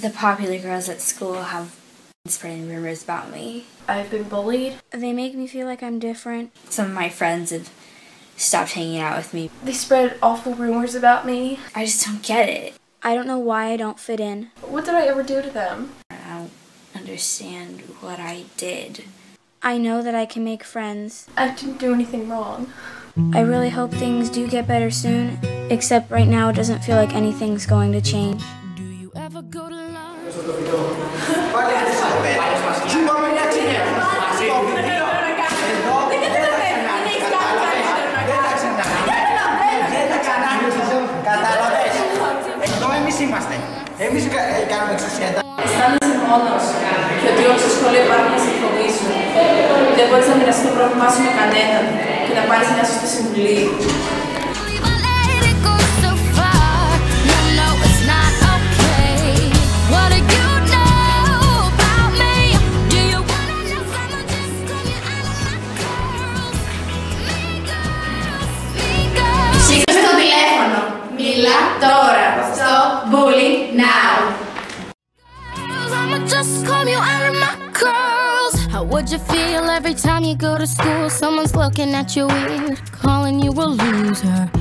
The popular girls at school have been spreading rumors about me. I've been bullied. They make me feel like I'm different. Some of my friends have stopped hanging out with me. They spread awful rumors about me. I just don't get it. I don't know why I don't fit in. What did I ever do to them? I don't understand what I did. I know that I can make friends. I didn't do anything wrong. I really hope things do get better soon, except right now it doesn't feel like anything's going to change. Πάλι το βίντεο. Πάλι Τι Σου μια δεν τα ξανάνει. Δεν Εδώ εμείς είμαστε. Εμείς κάνουμε εξουσιατά. Αισθάνεσαι μόνος και ότι όλοι στο σχολείο υπάρχουν να σε φοβήσουν. Δεν μπορείς να μοιραστείς το πρόβλημά σου με κανέναν και να πάρεις μια σωστή συμβουλή. Just comb you out of my curls. How would you feel every time you go to school? Someone's looking at you weird, calling you a loser.